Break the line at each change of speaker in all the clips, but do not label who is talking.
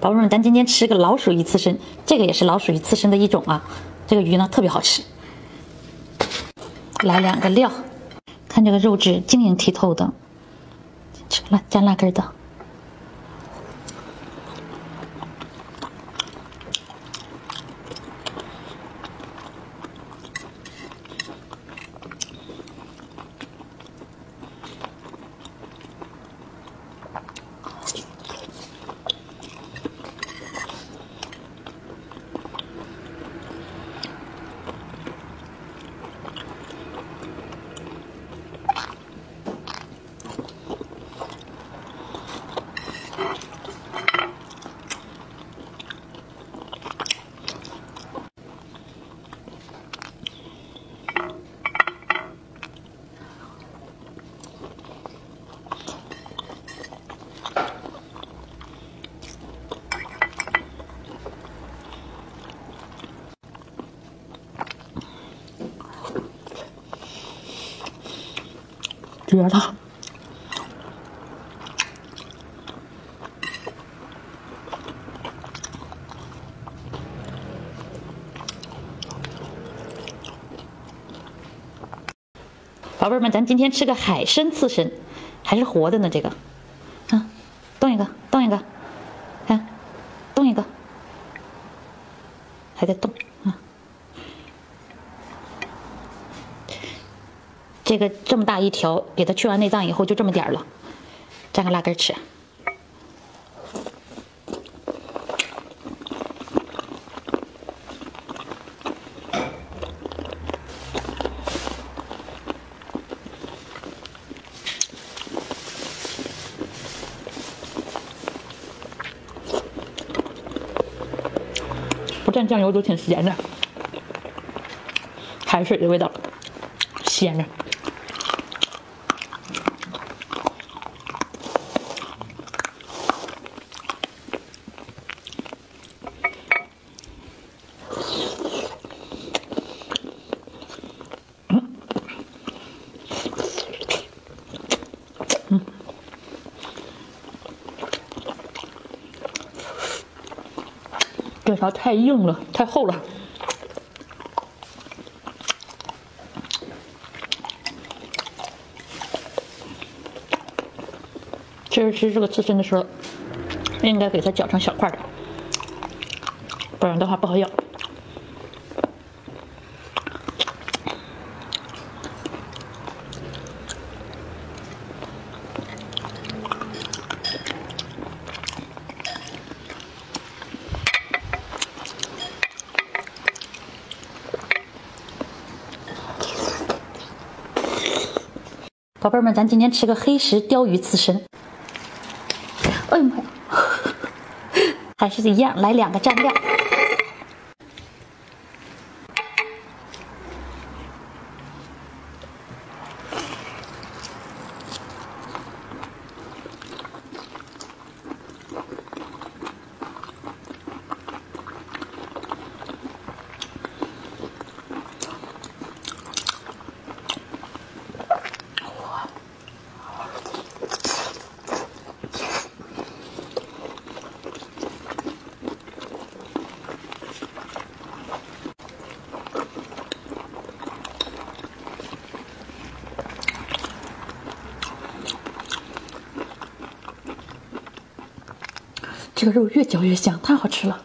宝贝们，咱今天吃个老鼠鱼刺身，这个也是老鼠鱼刺身的一种啊。这个鱼呢特别好吃。来两个料，看这个肉质晶莹剔透的，吃辣加辣根的。绝了！宝贝们，咱今天吃个海参刺身，还是活的呢。这个，啊，动一个，动一个，看，动一个，还在动啊。这个这么大一条，给它去完内脏以后就这么点儿了，蘸个辣根吃。不蘸酱油都挺咸的，海水的味道，鲜着。这条太硬了，太厚了。吃这个刺身的时候，应该给它绞成小块的，不然的话不好咬。宝贝们，咱今天吃个黑石鲷鱼刺身。哎呀妈呀，还是一样，来两个蘸料。这个肉越嚼越香，太好吃了。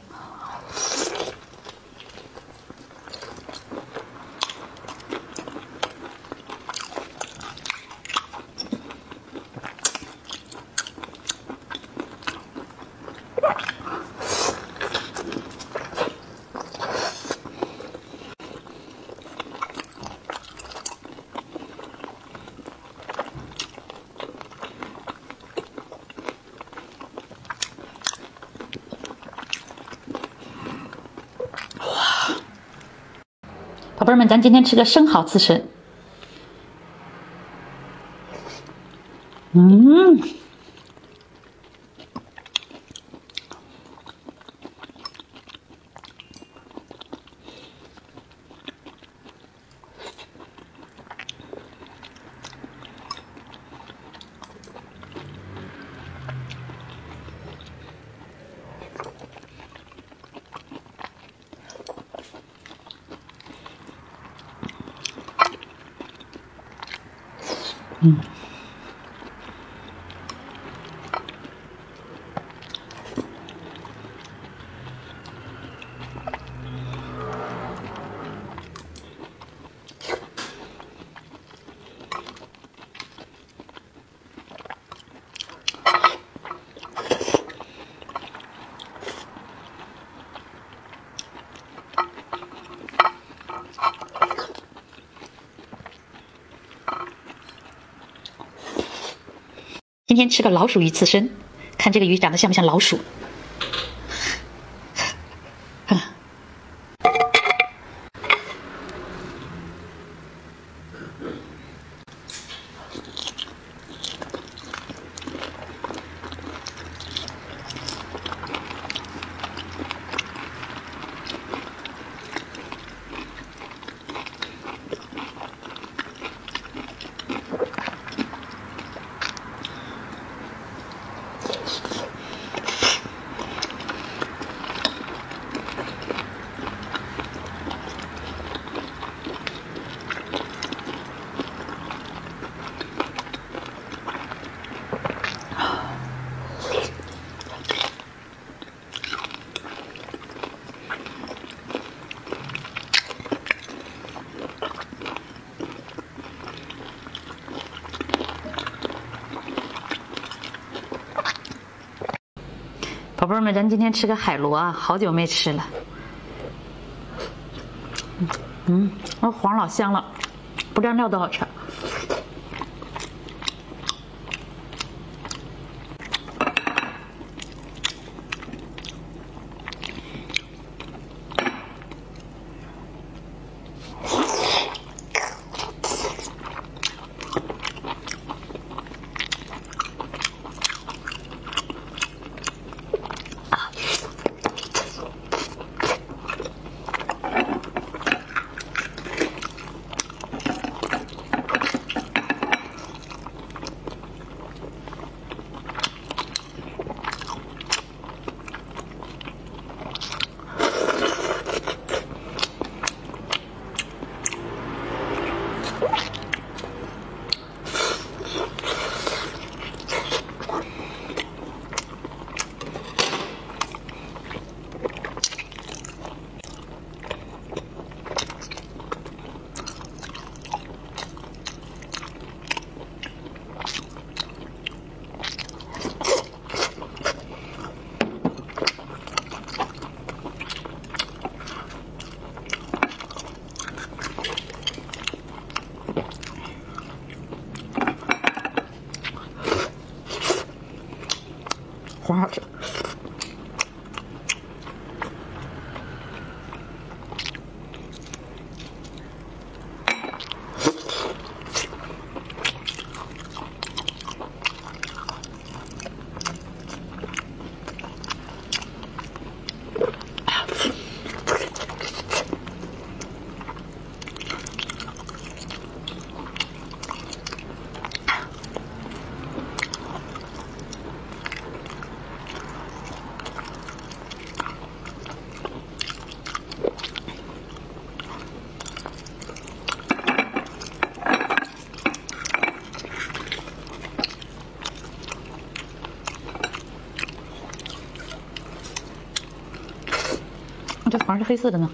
宝贝们，咱今天吃个生蚝刺身。嗯。嗯。今天吃个老鼠鱼刺身，看这个鱼长得像不像老鼠？宝贝们，咱今天吃个海螺啊，好久没吃了。嗯，那黄老香了，不蘸料都好吃。花着。这黄是黑色的呢。